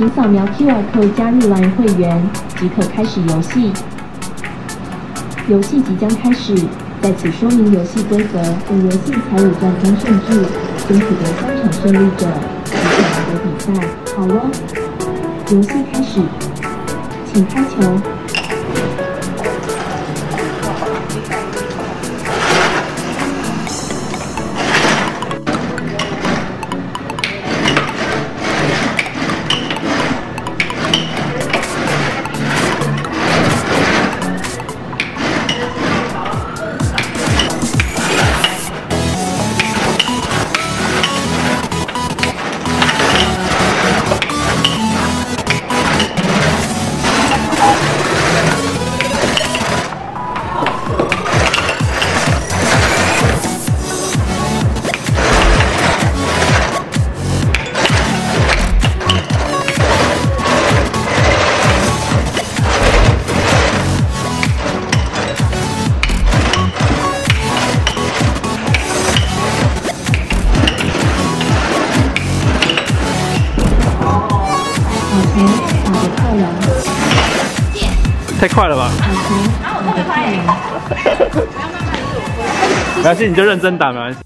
请扫描 QR code 加入 LINE 会员，即可开始游戏。游戏即将开始，在此说明游戏规则。本游戏才有战争胜制，争取得三场胜利者即可赢得比赛。好了，游戏开始，请开球。太快了吧！好球，打得漂亮！没关系，你就认真打，没关系。